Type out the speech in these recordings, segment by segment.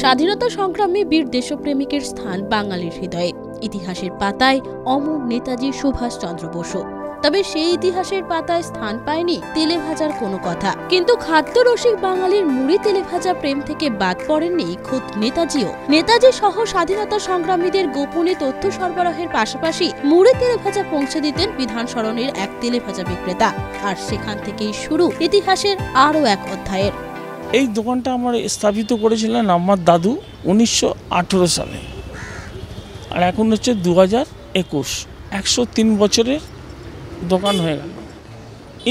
স্বাধীনতা সংগ্রামে বীর দেশপ্রেমিকের স্থান বাঙালির হৃদয়ে। ইতিহাসের পাতায় অমর নেতাজি সুভাষচন্দ্র বসু। তবে সেই ইতিহাসের পাতায় স্থান পায়নি তেলে ভাজার কোনো কথা। কিন্তু খাদ্য রসিক বাঙালির মুড়ি তেলে ভাজা প্রেম থেকে বাদ পড়েননি খোদ নেতাজিও। নেতাজি সহ স্বাধীনতা সংগ্রামীদের গোপনে তথ্য সরবরাহের পাশাপাশি মুড়ি তেলে ভাজা পৌঁছে দিতেন বিধান সরণের এক তেলে ভাজা বিক্রেতা। আর সেখান থেকেই শুরু ইতিহাসের আরও এক অধ্যায়ের। এই দোকানটা আমার স্থাপিত করেছিলেন আমার দাদু উনিশশো আঠেরো সালে। আর এখন হচ্ছে দু হাজার একুশ। একশো তিন বছরের দোকান হয়ে গেল।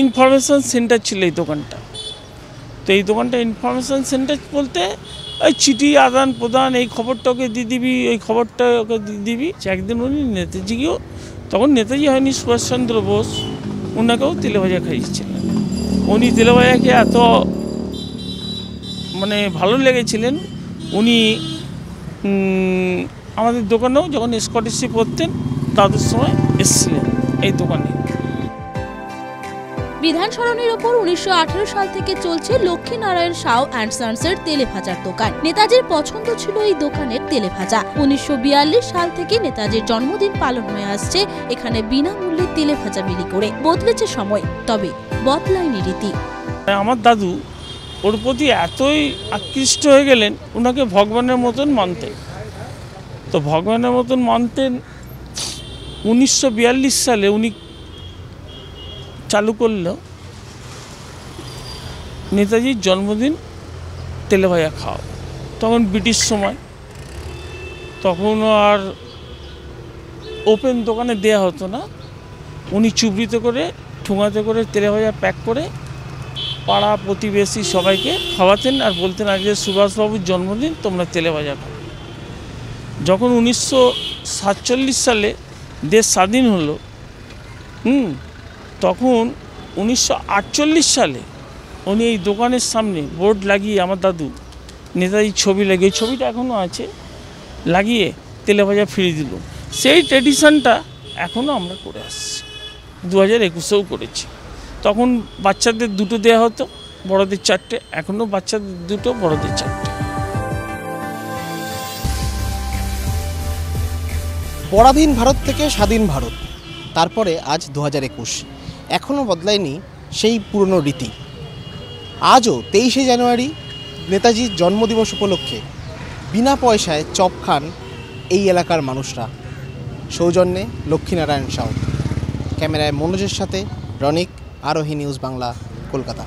ইনফরমেশান সেন্টার ছিল এই দোকানটা। তো এই দোকানটা ইনফরমেশান সেন্টার বলতে ওই চিঠি আদান প্রদান এই খবরটা ওকে দিয়ে দিবি ওই খবরটা ওকে দিয়ে দিবি। একদিন উনি নেতাজিকেও, তখন নেতাজি হয়নি সুভাষচন্দ্র বোস ওনাকেও তেলেভাজা খাইয়েছিলেন। উনি তেলেভাজাকে এত মানে ভালো লেগেছিলেন। উনি আমাদের দোকানেও যখন স্কটিশি পড়তেন তাদের সময় এসেছিলেন এই দোকানে। বিধান সরণির ওপর উনিশশো আঠেরো সাল থেকে চলছে লক্ষ্মীনারায়ণ সাউ অ্যান্ড সন্সের তেলে ভাজার দোকান। নেতাজির পছন্দ ছিল এই দোকানের তেলে ভাজা। উনিশশো বিয়াল্লিশ সাল থেকে নেতাজির জন্মদিন পালন হয়ে আসছে এখানে বিনামূল্যে তেলে ভাজা বিলি করে। বদলেছে সময় তবে বদলায়নি রীতি। আমার দাদু ওর প্রতি এতই আকৃষ্ট হয়ে গেলেন, ওনাকে ভগবানের মতন মানতেন। তো ভগবানের মতন মানতেন, উনিশশো বিয়াল্লিশ সালে উনি চালু করল নেতাজির জন্মদিন তেলেভাজা খাওয়া। তখন ব্রিটিশ সময়। তখন আর ওপেন দোকানে দেয়া হতো না। উনি চুবড়িতে করে, ঠুঙাতে করে তেলেভাজা প্যাক করে পাড়া প্রতিবেশী সবাইকে খাওয়াতেন আর বলতেন আজকে সুভাষবাবুর জন্মদিন, তোমরা তেলে ভাজা যখন উনিশশো সাতচল্লিশ সালে দেশ স্বাধীন হলো, হুম, তখন উনিশশো আটচল্লিশ সালে উনি এই দোকানের সামনে বোর্ড লাগিয়ে, আমার দাদু নেতাজির ছবি লাগিয়ে ছবিটা এখনও আছে, লাগিয়ে তেলে ভাজা ফিরিয়ে দিল। সেই ট্রেডিশনটা এখনও আমরা করে আসছি। দু হাজার একুশেও করেছি। তখন বাচ্চাদের দুটো দেওয়া হতো, বড়দের চারটে, এখনও বাচ্চাদের দুটো, বড়দের চারটে। পরাধীন ভারত থেকে স্বাধীন ভারত, তারপরে আজ দু হাজার একুশ। এখনও বদলায়নি সেই পুরনো রীতি। আজও তেইশে জানুয়ারি নেতাজির জন্মদিবস উপলক্ষে বিনা পয়সায় চপ খান এই এলাকার মানুষরা। সৌজন্যে লক্ষ্মীনারায়ণ সাউ। ক্যামেরায় মনোজের সাথে রনিক। আরোহী নিউজ বাংলা কলকাতা।